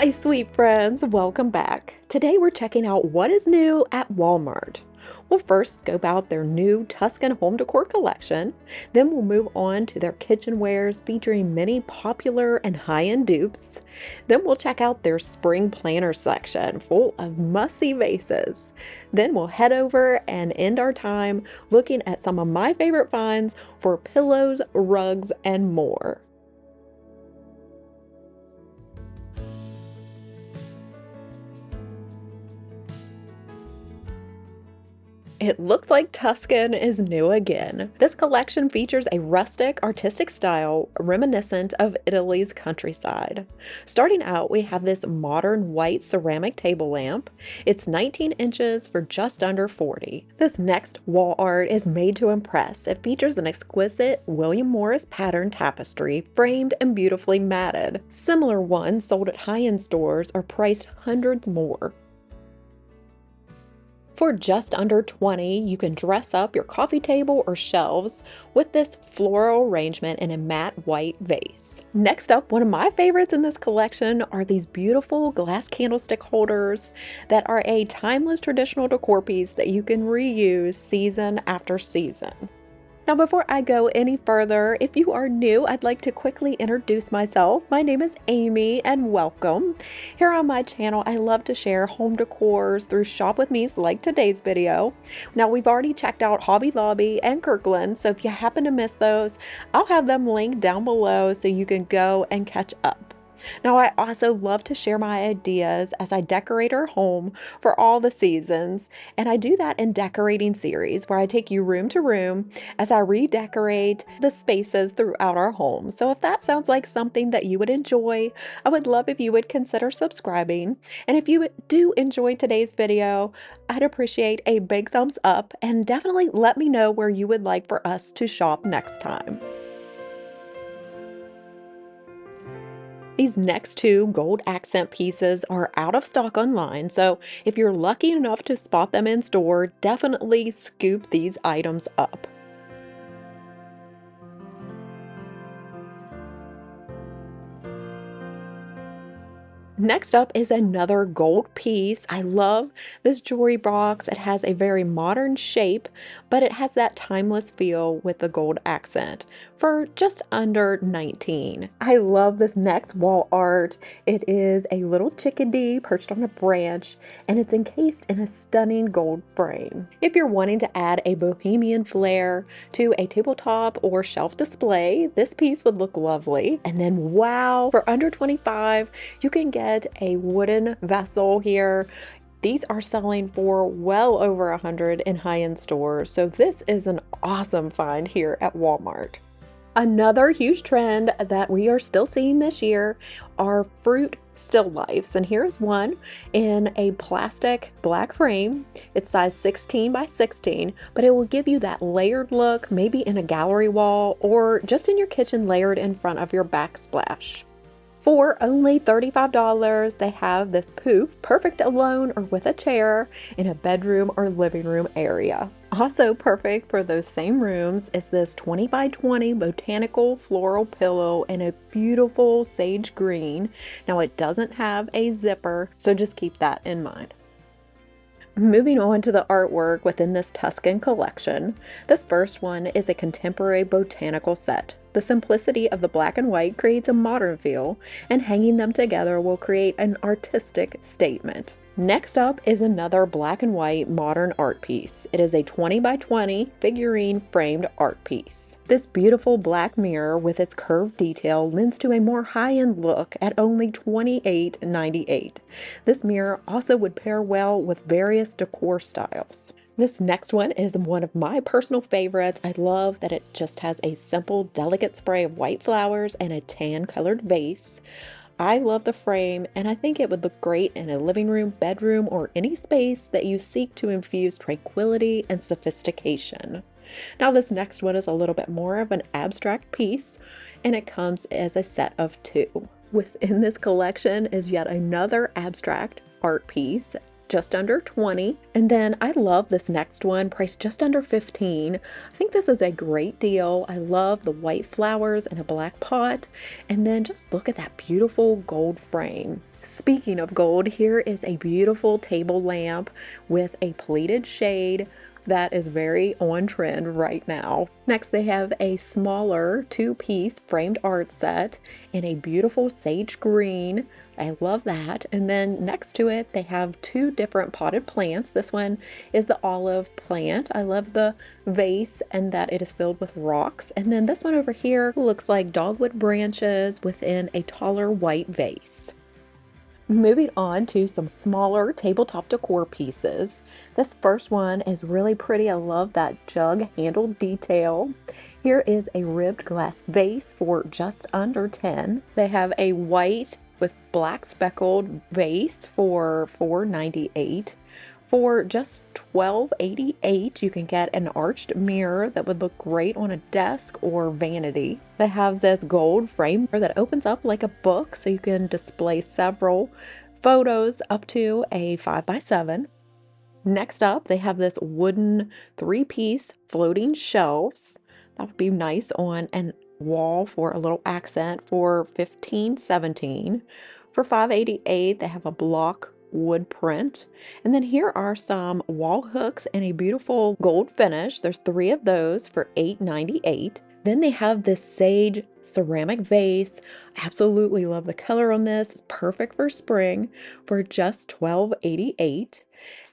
Hi, sweet friends. Welcome back. Today we're checking out what is new at Walmart. We'll first scope out their new Tuscan home decor collection. Then we'll move on to their kitchenwares featuring many popular and high-end dupes. Then we'll check out their spring planter section full of must-see vases. Then we'll head over and end our time looking at some of my favorite finds for pillows, rugs, and more. It looks like Tuscan is new again. This collection features a rustic, artistic style reminiscent of Italy's countryside. Starting out, we have this modern white ceramic table lamp. It's 19 inches for just under 40. This next wall art is made to impress. It features an exquisite William Morris pattern tapestry, framed and beautifully matted. Similar ones sold at high-end stores are priced hundreds more. For just under 20, you can dress up your coffee table or shelves with this floral arrangement in a matte white vase. Next up, one of my favorites in this collection are these beautiful glass candlestick holders that are a timeless traditional decor piece that you can reuse season after season. Now, before I go any further, if you are new, I'd like to quickly introduce myself. My name is Amy and welcome. Here on my channel, I love to share home decors through shop with me's like today's video. Now, we've already checked out Hobby Lobby and Kirkland, so if you happen to miss those, I'll have them linked down below so you can go and catch up. Now, I also love to share my ideas as I decorate our home for all the seasons, and I do that in decorating series where I take you room to room as I redecorate the spaces throughout our home. So, if that sounds like something that you would enjoy, I would love if you would consider subscribing. And if you do enjoy today's video, I'd appreciate a big thumbs up and definitely let me know where you would like for us to shop next time. These next two gold accent pieces are out of stock online, so if you're lucky enough to spot them in store, definitely scoop these items up. Next up is another gold piece. I love this jewelry box. It has a very modern shape, but it has that timeless feel with the gold accent for just under 19. I love this next wall art. It is a little chickadee perched on a branch and it's encased in a stunning gold frame. If you're wanting to add a bohemian flair to a tabletop or shelf display, this piece would look lovely. And then wow, for under 25, you can get a wooden vessel here. These are selling for well over a hundred in high-end stores, so this is an awesome find here at Walmart. Another huge trend that we are still seeing this year are fruit still lifes and here's one in a plastic black frame it's size 16 by 16 but it will give you that layered look maybe in a gallery wall or just in your kitchen layered in front of your backsplash for only $35, they have this poof, perfect alone or with a chair in a bedroom or living room area. Also perfect for those same rooms is this 20 by 20 botanical floral pillow in a beautiful sage green. Now it doesn't have a zipper, so just keep that in mind. Moving on to the artwork within this Tuscan collection, this first one is a contemporary botanical set. The simplicity of the black and white creates a modern feel, and hanging them together will create an artistic statement. Next up is another black and white modern art piece. It is a 20 by 20 figurine framed art piece. This beautiful black mirror with its curved detail lends to a more high-end look at only $28.98. This mirror also would pair well with various decor styles. This next one is one of my personal favorites. I love that it just has a simple, delicate spray of white flowers and a tan colored vase. I love the frame and I think it would look great in a living room, bedroom, or any space that you seek to infuse tranquility and sophistication. Now this next one is a little bit more of an abstract piece and it comes as a set of two. Within this collection is yet another abstract art piece just under 20. And then I love this next one, priced just under 15. I think this is a great deal. I love the white flowers in a black pot. And then just look at that beautiful gold frame. Speaking of gold, here is a beautiful table lamp with a pleated shade that is very on trend right now. Next, they have a smaller two piece framed art set in a beautiful sage green. I love that. And then next to it, they have two different potted plants. This one is the olive plant. I love the vase and that it is filled with rocks. And then this one over here looks like dogwood branches within a taller white vase. Moving on to some smaller tabletop decor pieces. This first one is really pretty. I love that jug handle detail. Here is a ribbed glass vase for just under 10. They have a white with black speckled base for 4.98. For just $12.88, you can get an arched mirror that would look great on a desk or vanity. They have this gold frame that opens up like a book so you can display several photos up to a 5x7. Next up, they have this wooden three piece floating shelves. That would be nice on an wall for a little accent for 1517. For 588, they have a block wood print. And then here are some wall hooks in a beautiful gold finish. There's three of those for $8.98. Then they have this sage ceramic vase. I absolutely love the color on this. It's perfect for spring for just $12.88.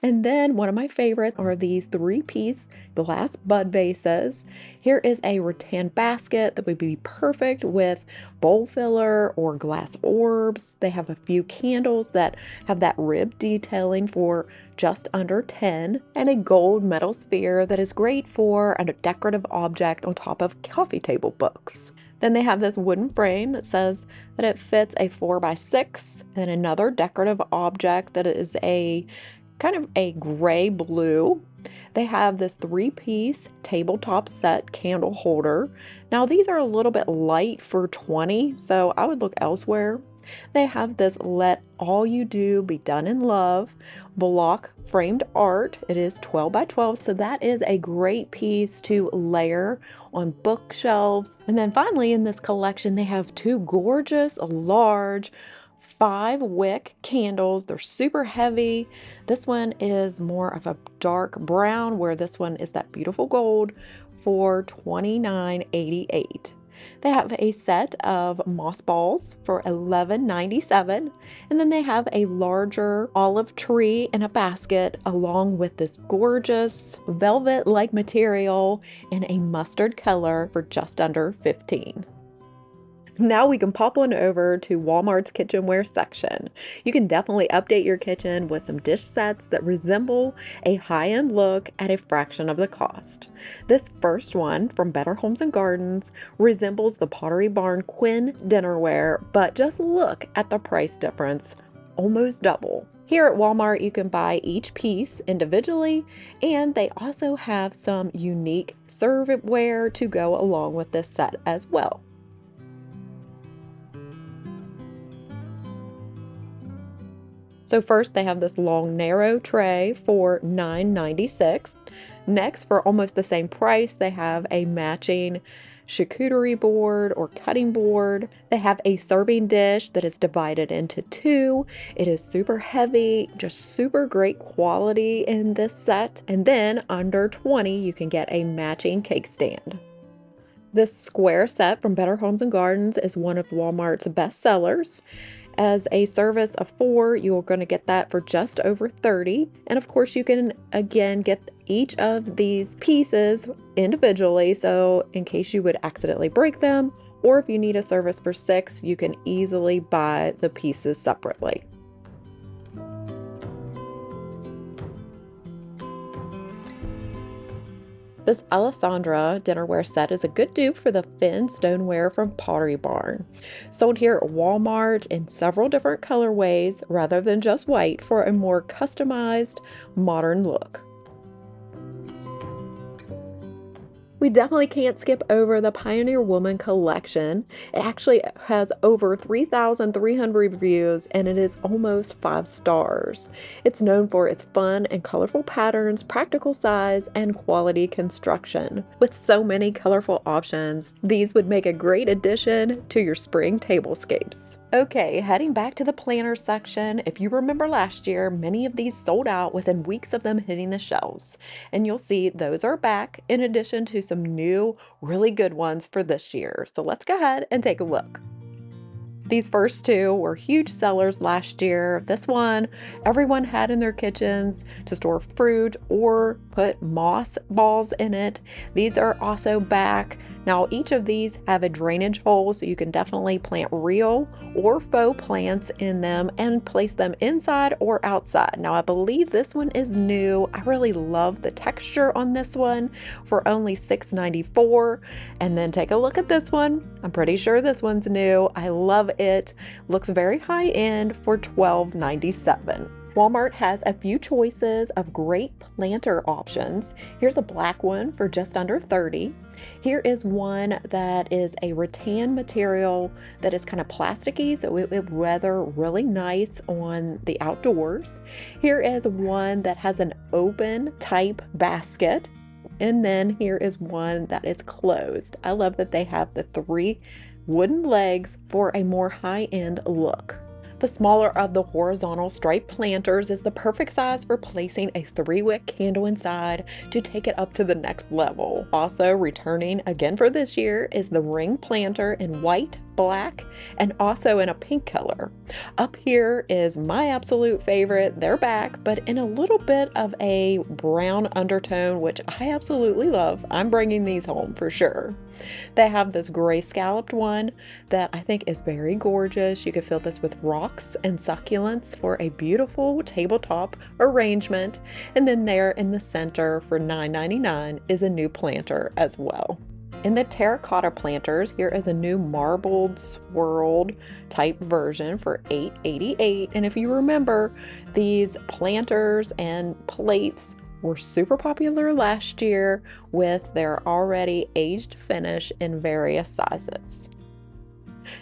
And then one of my favorites are these three piece glass bud vases. Here is a rattan basket that would be perfect with bowl filler or glass orbs. They have a few candles that have that rib detailing for just under 10 and a gold metal sphere that is great for a decorative object on top of coffee table books. Then they have this wooden frame that says that it fits a 4x6 and another decorative object that is a kind of a gray blue. They have this three piece tabletop set candle holder. Now, these are a little bit light for 20, so I would look elsewhere. They have this Let All You Do Be Done in Love block framed art. It is 12 by 12, so that is a great piece to layer on bookshelves. And then finally, in this collection, they have two gorgeous, large, five wick candles. They're super heavy. This one is more of a dark brown, where this one is that beautiful gold for $29.88. They have a set of moss balls for $11.97, and then they have a larger olive tree in a basket along with this gorgeous velvet-like material in a mustard color for just under 15. Now we can pop on over to Walmart's kitchenware section. You can definitely update your kitchen with some dish sets that resemble a high-end look at a fraction of the cost. This first one from Better Homes and Gardens resembles the Pottery Barn Quinn dinnerware, but just look at the price difference, almost double. Here at Walmart, you can buy each piece individually, and they also have some unique serveware to go along with this set as well. So first they have this long narrow tray for $9.96. Next, for almost the same price, they have a matching charcuterie board or cutting board. They have a serving dish that is divided into two. It is super heavy, just super great quality in this set. And then under 20, you can get a matching cake stand. This square set from Better Homes and Gardens is one of Walmart's best sellers. As a service of four, you're going to get that for just over 30. And of course, you can again get each of these pieces individually. So, in case you would accidentally break them, or if you need a service for six, you can easily buy the pieces separately. This Alessandra dinnerware set is a good dupe for the Finn stoneware from Pottery Barn. Sold here at Walmart in several different colorways rather than just white for a more customized modern look. We definitely can't skip over the Pioneer Woman collection. It actually has over 3,300 reviews and it is almost five stars. It's known for its fun and colorful patterns, practical size, and quality construction. With so many colorful options, these would make a great addition to your spring tablescapes. Okay, heading back to the planter section. If you remember last year, many of these sold out within weeks of them hitting the shelves. And you'll see those are back in addition to some new, really good ones for this year. So let's go ahead and take a look. These first two were huge sellers last year. This one, everyone had in their kitchens to store fruit or put moss balls in it. These are also back. Now, each of these have a drainage hole, so you can definitely plant real or faux plants in them and place them inside or outside. Now, I believe this one is new. I really love the texture on this one for only $6.94. And then take a look at this one. I'm pretty sure this one's new. I love it. Looks very high end for $12.97. Walmart has a few choices of great planter options. Here's a black one for just under 30. Here is one that is a rattan material that is kind of plasticky, so it would weather really nice on the outdoors. Here is one that has an open type basket. And then here is one that is closed. I love that they have the three wooden legs for a more high-end look. The smaller of the horizontal stripe planters is the perfect size for placing a three wick candle inside to take it up to the next level. Also returning again for this year is the ring planter in white, black, and also in a pink color. Up here is my absolute favorite. They're back, but in a little bit of a brown undertone, which I absolutely love. I'm bringing these home for sure. They have this gray scalloped one that I think is very gorgeous. You could fill this with rocks and succulents for a beautiful tabletop arrangement. And then there in the center for $9.99 is a new planter as well. In the terracotta planters, here is a new marbled swirled type version for $8.88. And if you remember, these planters and plates were super popular last year with their already aged finish in various sizes.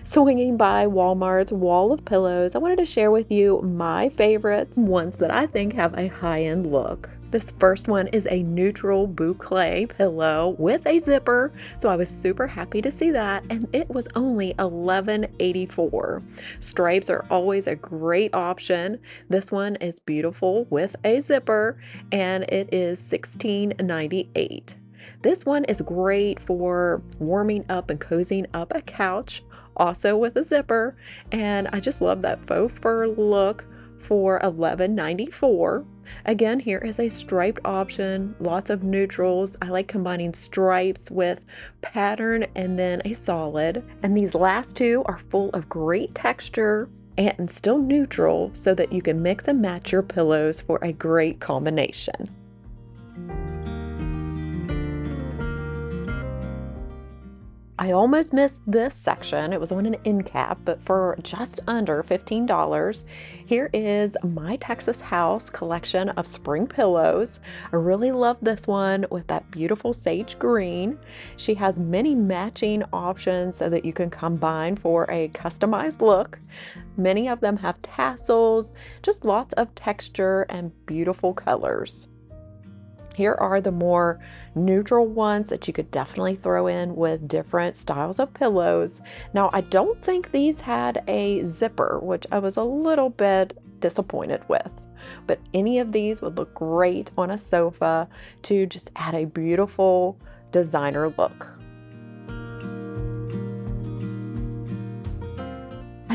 Swinging by Walmart's wall of pillows, I wanted to share with you my favorites, ones that I think have a high end look. This first one is a neutral boucle pillow with a zipper, so I was super happy to see that, and it was only $11.84. Stripes are always a great option. This one is beautiful with a zipper, and it is $16.98. This one is great for warming up and cozying up a couch, also with a zipper, and I just love that faux fur look for $11.94. Again, here is a striped option, lots of neutrals. I like combining stripes with pattern and then a solid. And these last two are full of great texture and still neutral so that you can mix and match your pillows for a great combination. I almost missed this section. It was on an end cap, but for just under $15, here is my Texas House collection of spring pillows. I really love this one with that beautiful sage green. She has many matching options so that you can combine for a customized look. Many of them have tassels, just lots of texture and beautiful colors. Here are the more neutral ones that you could definitely throw in with different styles of pillows. Now, I don't think these had a zipper, which I was a little bit disappointed with. But any of these would look great on a sofa to just add a beautiful designer look.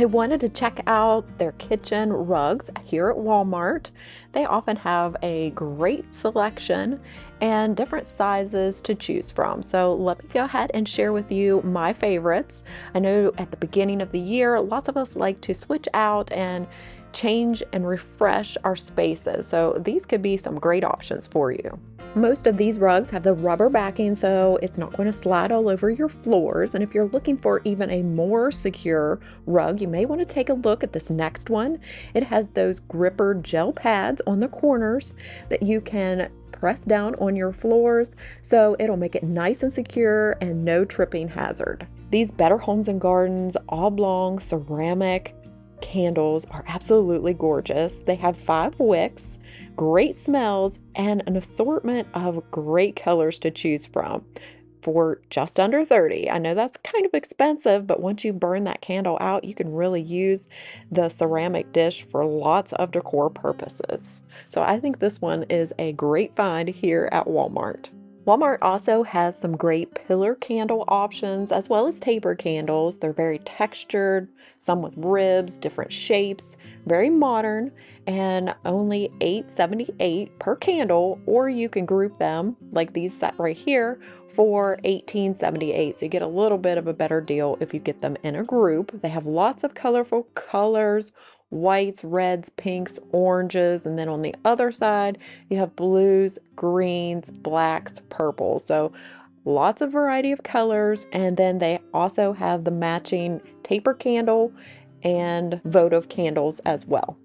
I wanted to check out their kitchen rugs here at Walmart. They often have a great selection and different sizes to choose from. So let me go ahead and share with you my favorites. I know at the beginning of the year, lots of us like to switch out and change and refresh our spaces. So these could be some great options for you. Most of these rugs have the rubber backing so it's not going to slide all over your floors. And if you're looking for even a more secure rug, you may want to take a look at this next one. It has those gripper gel pads on the corners that you can press down on your floors so it'll make it nice and secure and no tripping hazard. These Better Homes and Gardens oblong ceramic candles are absolutely gorgeous. They have five wicks great smells, and an assortment of great colors to choose from. for just under 30. I know that's kind of expensive, but once you burn that candle out, you can really use the ceramic dish for lots of decor purposes. So I think this one is a great find here at Walmart. Walmart also has some great pillar candle options as well as taper candles. They're very textured, some with ribs, different shapes, very modern, and only $8.78 per candle, or you can group them like these set right here for $18.78. So you get a little bit of a better deal if you get them in a group. They have lots of colorful colors, whites, reds, pinks, oranges, and then on the other side, you have blues, greens, blacks, purples. So lots of variety of colors. And then they also have the matching taper candle and votive candles as well.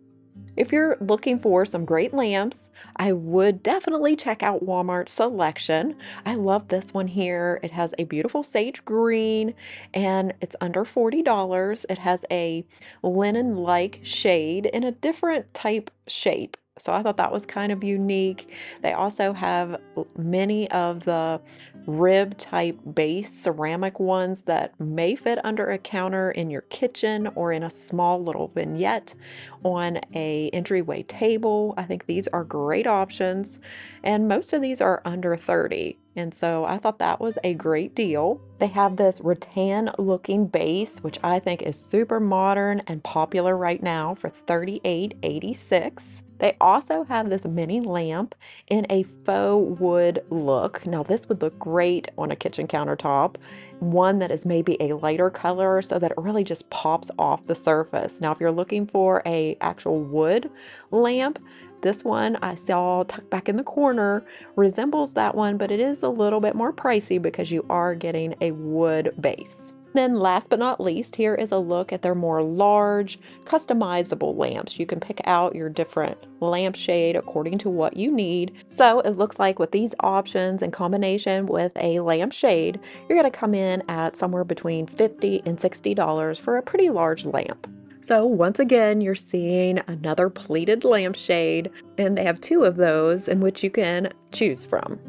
If you're looking for some great lamps, I would definitely check out Walmart's selection. I love this one here. It has a beautiful sage green and it's under $40. It has a linen-like shade in a different type shape. So I thought that was kind of unique. They also have many of the rib type base ceramic ones that may fit under a counter in your kitchen or in a small little vignette on a entryway table. I think these are great options and most of these are under 30 and so I thought that was a great deal. They have this rattan looking base which I think is super modern and popular right now for $38.86. They also have this mini lamp in a faux wood look. Now this would look great on a kitchen countertop. One that is maybe a lighter color so that it really just pops off the surface. Now if you're looking for a actual wood lamp, this one I saw tucked back in the corner resembles that one, but it is a little bit more pricey because you are getting a wood base. Then last but not least, here is a look at their more large, customizable lamps. You can pick out your different lampshade according to what you need. So it looks like with these options in combination with a lampshade, you're gonna come in at somewhere between 50 and $60 for a pretty large lamp. So once again, you're seeing another pleated lampshade, and they have two of those in which you can choose from.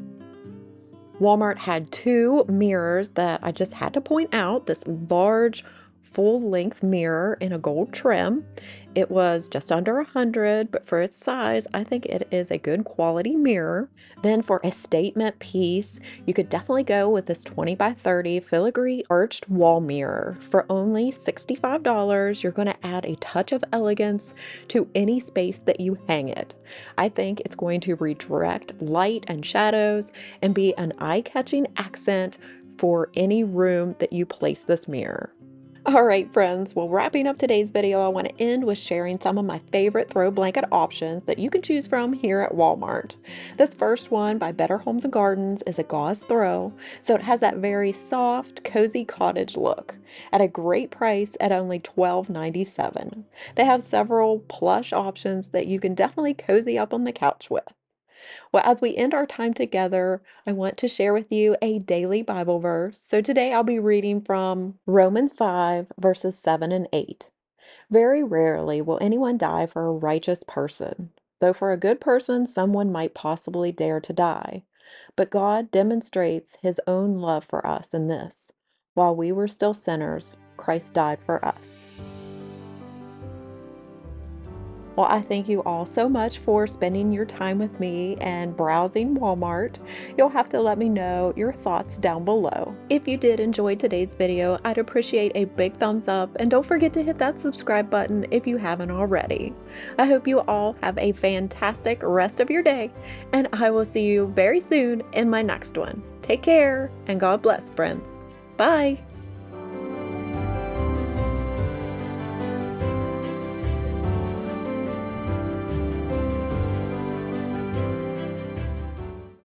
Walmart had two mirrors that I just had to point out this large full length mirror in a gold trim. It was just under a hundred, but for its size, I think it is a good quality mirror. Then for a statement piece, you could definitely go with this 20 by 30 filigree arched wall mirror. For only $65, you're going to add a touch of elegance to any space that you hang it. I think it's going to redirect light and shadows and be an eye-catching accent for any room that you place this mirror. All right, friends. Well, wrapping up today's video, I want to end with sharing some of my favorite throw blanket options that you can choose from here at Walmart. This first one by Better Homes and Gardens is a gauze throw, so it has that very soft, cozy cottage look at a great price at only $12.97. They have several plush options that you can definitely cozy up on the couch with. Well, as we end our time together, I want to share with you a daily Bible verse. So today I'll be reading from Romans 5, verses 7 and 8. Very rarely will anyone die for a righteous person, though for a good person someone might possibly dare to die. But God demonstrates his own love for us in this while we were still sinners, Christ died for us. Well, I thank you all so much for spending your time with me and browsing Walmart. You'll have to let me know your thoughts down below. If you did enjoy today's video, I'd appreciate a big thumbs up and don't forget to hit that subscribe button if you haven't already. I hope you all have a fantastic rest of your day and I will see you very soon in my next one. Take care and God bless, friends. Bye.